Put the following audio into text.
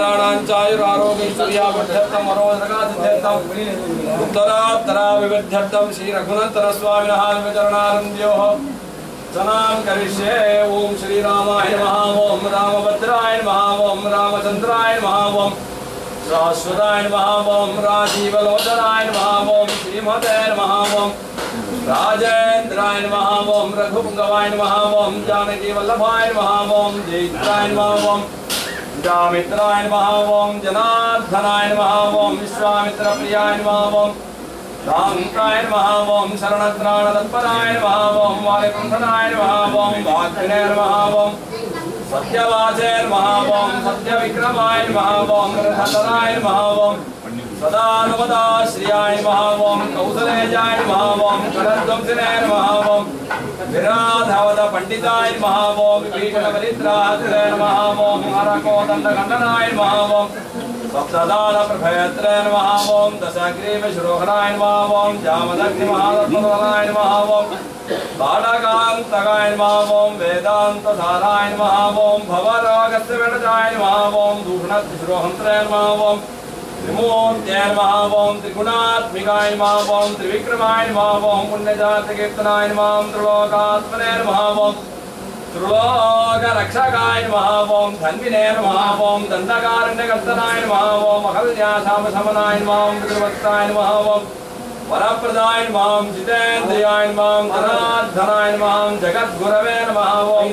नारायणाञ्चायुरारोग्यैश्वर्यावध्यर्थम् अरोधकादिध्यर्थम् उत्तरात्तरा विविध्यर्थम् श्रीरघुनन्तरस्वामिनः विचरणानन्द्योः सनां करिष्ये ॐ श्रीरामाय नमः ॐ रामभद्राय नमः ॐ रामचन्द्राय ॐ शाश्वताय ॐ राजीवलोचनाय ॐ श्रीमते ॐ राजेन्द्राय नमः ॐ रघुपुङ्गवाय नमः ॐ जानकीवल्लभाय नमः ॐ जामित्राय नमः ॐ जनार्दनाय नमः ॐ विश्वामित्रप्रियाय नमः ॐ शान्ताय नमः ॐ शरणत्राणतत्पराय नमः ॐ वायुकुण्ठनाय नमः ॐ वाग्विने नमः ॐ सत्यवाचे नमः ॐ सत्यविक्रमाय नमः ॐ रथतराय नमः ॐ सदानुपदाश्रियाय नमः ॐ कौसलेजाय नमः ॐ कलध्वंसिने नमः ॐ विराधवद पंडिताय विभीषणपरित्रात्रे नमः ॐ हरकोदण्डखण्डनाय नमः ॐ सप्तदान प्रभयत्रे नमः ॐ दशग्रीवशुरोहराय नमः ॐ जामदग्निमहारत्नवराय नमः ॐ बालकान्तकाय वेदान्तसाराय नमः ॐ भवरागस्य वेणजाय नमः ॐ दूषणतिशिरोहन्त्रे नमः नमः ॐ त्रिगुणात्मिकाय ॐ त्रिविक्रमाय ॐ पुण्यजातकीर्तनाय नमः ॐ त्रिलोकात्मने नमः ॐ त्रिलोकरक्षकाय नमः ॐ धन्विने नमः ॐ दण्डकारण्यकर्तनाय ॐ अहल्याशामशमनाय ॐ पितृभक्ताय ॐ वरप्रदाय नमः जितेन्द्रियाय नमः धनार्धनाय नमः जगद्गुरवे नमः ॐ